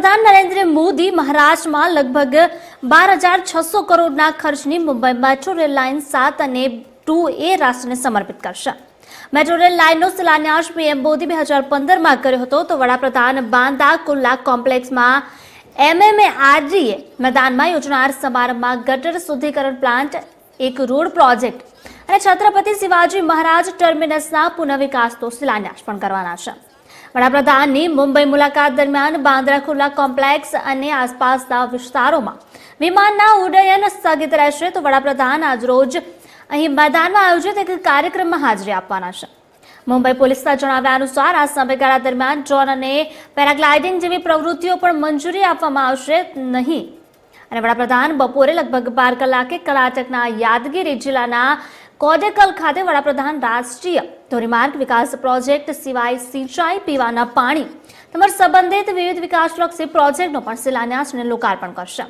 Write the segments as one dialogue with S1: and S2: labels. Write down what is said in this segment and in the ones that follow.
S1: વડાપ્રધાન નરેન્દ્ર મોદી મહારાષ્ટ્રમાં લગભગ બાર હજાર છસો કરોડના ખર્ચની મુંબઈ મેટ્રો રેલ લાઇન સાત અને ટુ એ રાષ્ટ્રને સમર્પિત કરશે. મેટ્રો રેલ લાઇનનો શિલાન્યાસ પીએમ મોદી બે હજાર પંદરમાં કર્યો હતો તો વડાપ્રધાન બાંદા કુલ્લા કોમ્પ્લેક્સમાં એમએમએ આરડીએ મેદાનમાં યોજનાર સમારંભમાં ગટર શુદ્ધિકરણ પ્લાન્ટ, એક રોડ પ્રોજેક્ટ અને છત્રપતિ શિવાજી મહારાજ ટર્મિનસના પુનઃવિકાસનો શિલાન્યાસ પણ કરવાના છે. વડાપ્રધાનની મુંબઈ મુલાકાત દરમિયાન બાંદ્રા ખુલ્લા કોમ્પ્લેક્સ અને આસપાસના વિસ્તારોમાં વિમાનના ઉડ્ડયન સ્થગિત રહેશે તો વડાપ્રધાન આજરોજ અહીં મેદાનમાં આયોજિત એક કાર્યક્રમમાં હાજરી આપવાના છે. મુંબઈ પોલીસના જણાવ્યા અનુસાર આ સમયગાળા દરમિયાન ડ્રોન અને પેરાગ્લાઇડિંગ જેવી પ્રવૃત્તિઓ પણ મંજૂરી આપવામાં આવશે નહીં. અને વડાપ્રધાન બપોરે લગભગ બાર કલાકે કર્ણાટકના યાદગીરી જિલ્લાના કોડેકલ ખાતે વડાપ્રધાન રાષ્ટ્રીય ધોરીમાર્ગ વિકાસ પ્રોજેક્ટ સિવાય સિંચાઈ પીવાના પાણી તેમજ સંબંધિત વિવિધ વિકાસલક્ષી પ્રોજેક્ટનો પણ શિલાન્યાસ અને લોકાર્પણ કરશે.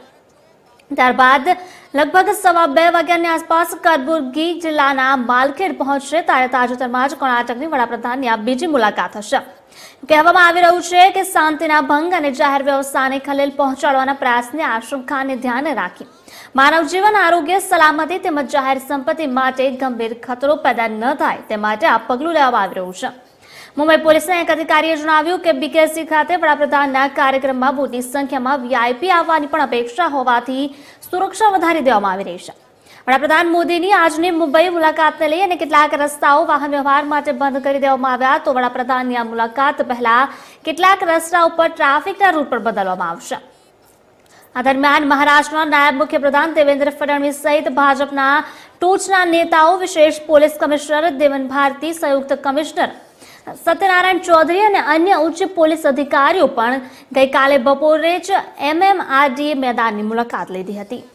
S1: ત્યારબાદ લગભગ સવા બે વાગ્યાની આસપાસ કરબુર્ગી જિલ્લાના માલખેડ પહોંચશે. ત્યારે તાજેતરમાં જ કર્ણાટકની વડાપ્રધાનની આ બીજી મુલાકાત હશે. કહેવામાં આવી રહ્યું છે કે શાંતિના ભંગ અને જાહેર વ્યવસ્થાને ખલેલ પહોંચાડવાના પ્રયાસની આશંકાને ધ્યાને રાખી માનવ જીવન, આરોગ્ય, સલામતી તેમજ જાહેર સંપત્તિ માટે ગંભીર ખતરો પેદા ન થાય તે માટે આ પગલું લેવામાં આવી રહ્યું છે. મુંબઈ પોલીસના એક અધિકારીએ જણાવ્યું કે બીકેસી ખાતે વડાપ્રધાનના કાર્યક્રમમાં મોટી સંખ્યામાં વીઆઈપી આવવાની પણ અપેક્ષા હોવાથી સુરક્ષા વધારી દેવામાં આવી રહી છે. વડાપ્રધાન મોદીની આજની મુંબઈ મુલાકાતને લઈ અને કેટલાક રસ્તાઓ વાહન વ્યવહાર માટે બંધ કરી દેવામાં આવ્યા, તો વડાપ્રધાનની આ મુલાકાત પહેલા કેટલાક રસ્તા ઉપર ટ્રાફિકના રૂટ પર બદલવામાં આવશે. આ દરમિયાન મહારાષ્ટ્રના નાયબ મુખ્યપ્રધાન દેવેન્દ્ર ફડણવીસ સહિત ભાજપના ટોચના નેતાઓ, વિશેષ પોલીસ કમિશનર દેવન ભારતી, સંયુક્ત કમિશનર સત્યનારાયણ ચૌધરી અને અન્ય ઉચ્ચ પોલીસ અધિકારીઓ પણ ગઈકાલે બપોરે જ એમએમઆરડીએ મેદાનની મુલાકાત લીધી હતી.